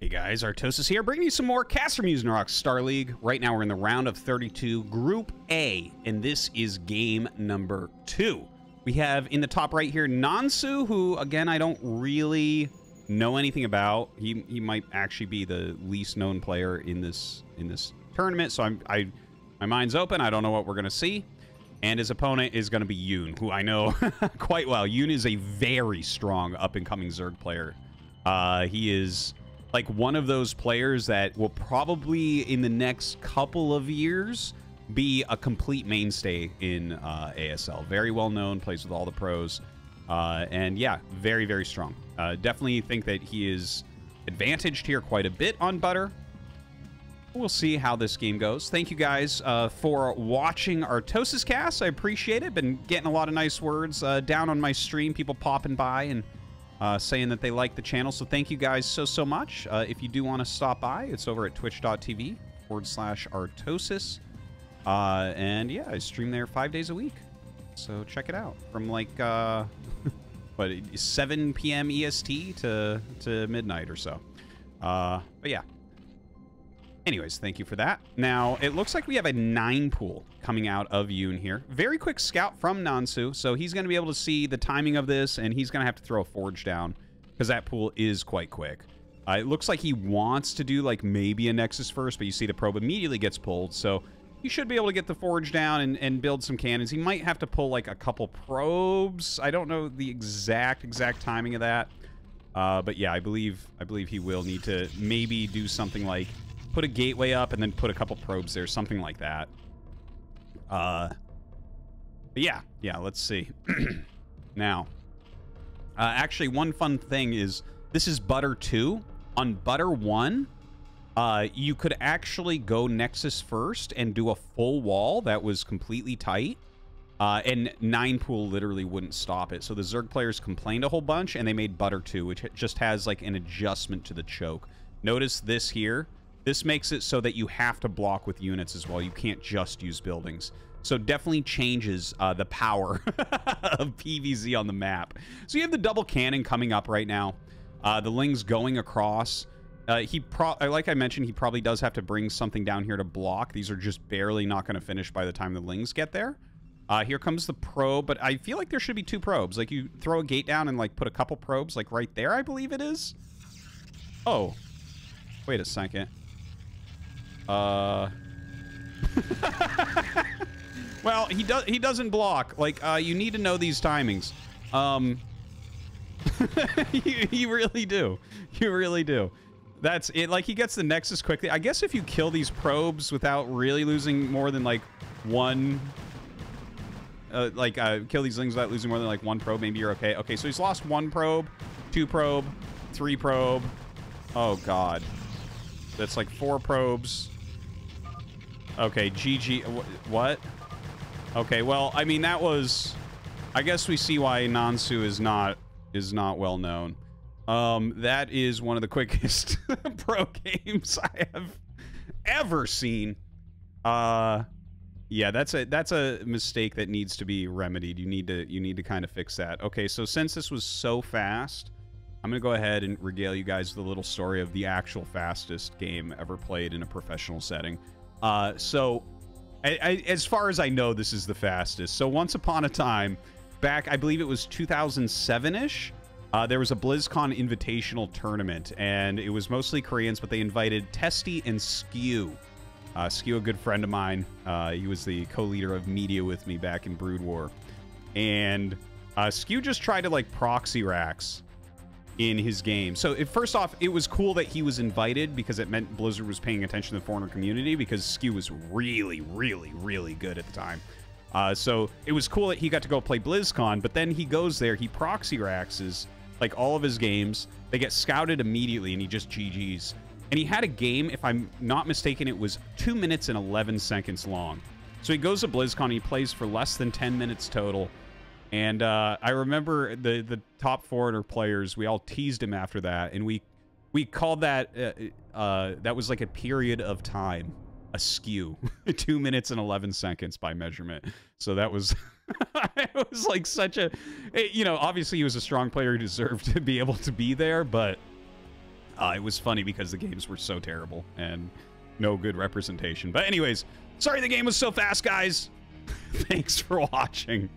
Hey guys, Artosis here, bringing you some more CasterMuse Narak Star League. Right now we're in the round of 32, Group A, and this is game number two. We have in the top right here Nansu, who again I don't really know anything about. He he might actually be the least known player in this in this tournament, so I'm I my mind's open. I don't know what we're gonna see. And his opponent is going to be Yoon, who I know quite well. Yoon is a very strong up-and-coming Zerg player. Uh, he is like one of those players that will probably in the next couple of years be a complete mainstay in uh, ASL. Very well known, plays with all the pros, uh, and yeah, very very strong. Uh, definitely think that he is advantaged here quite a bit on Butter. We'll see how this game goes. Thank you guys uh, for watching Artosis cast. I appreciate it. Been getting a lot of nice words uh, down on my stream. People popping by and uh, saying that they like the channel. So thank you guys so, so much. Uh, if you do want to stop by, it's over at twitch.tv forward slash artosis. Uh, and yeah, I stream there five days a week. So check it out from like, uh, what, 7 p.m. EST to, to midnight or so. Uh, but yeah. Anyways, thank you for that. Now, it looks like we have a 9 pool coming out of Yoon here. Very quick scout from Nansu, so he's going to be able to see the timing of this, and he's going to have to throw a Forge down, because that pool is quite quick. Uh, it looks like he wants to do, like, maybe a Nexus first, but you see the probe immediately gets pulled, so he should be able to get the Forge down and, and build some cannons. He might have to pull, like, a couple probes. I don't know the exact, exact timing of that. Uh, but yeah, I believe I believe he will need to maybe do something like put a gateway up and then put a couple probes there, something like that. Uh, yeah, yeah, let's see. now, uh, actually, one fun thing is this is Butter 2. On Butter 1, uh, you could actually go Nexus first and do a full wall that was completely tight. Uh, and Nine Pool literally wouldn't stop it. So the Zerg players complained a whole bunch, and they made Butter 2, which just has like an adjustment to the choke. Notice this here. This makes it so that you have to block with units as well. You can't just use buildings. So definitely changes uh, the power of PVZ on the map. So you have the double cannon coming up right now. Uh, the Ling's going across. Uh, he uh, like I mentioned, he probably does have to bring something down here to block. These are just barely not going to finish by the time the Lings get there. Uh, here comes the probe, but I feel like there should be two probes. Like you throw a gate down and like put a couple probes like right there, I believe it is. Oh, wait a second. Uh. well, he does. He doesn't block. Like, uh, you need to know these timings. Um. you, you really do. You really do. That's it. Like, he gets the Nexus quickly. I guess if you kill these probes without really losing more than like one. Uh, like, uh, kill these things without losing more than like one probe, maybe you're okay. Okay, so he's lost one probe, two probe, three probe. Oh, God. That's like four probes. Okay, GG. What? Okay, well, I mean, that was... I guess we see why Nansu is not is not well known. Um, that is one of the quickest pro games I have ever seen. Uh, yeah, that's a that's a mistake that needs to be remedied. You need to you need to kind of fix that. Okay, so since this was so fast, I'm gonna go ahead and regale you guys a little story of the actual fastest game ever played in a professional setting. Uh, so, I, I, as far as I know, this is the fastest. So once upon a time, back, I believe it was 2007-ish, uh, there was a BlizzCon invitational tournament, and it was mostly Koreans, but they invited Testy and Skew. Uh, Skew, a good friend of mine, uh, he was the co-leader of media with me back in Brood War. And uh, Skew just tried to, like, proxy racks in his game. So it, first off, it was cool that he was invited because it meant Blizzard was paying attention to the foreigner community because Skew was really, really, really good at the time. Uh, so it was cool that he got to go play BlizzCon, but then he goes there, he proxy raxes like all of his games. They get scouted immediately, and he just GG's. And he had a game, if I'm not mistaken, it was 2 minutes and 11 seconds long. So he goes to BlizzCon, he plays for less than 10 minutes total, and uh, I remember the the top foreigner players. We all teased him after that, and we we called that uh, uh, that was like a period of time, a skew, two minutes and eleven seconds by measurement. So that was it was like such a, it, you know, obviously he was a strong player. He deserved to be able to be there, but Uh, it was funny because the games were so terrible and no good representation. But anyways, sorry the game was so fast, guys. Thanks for watching.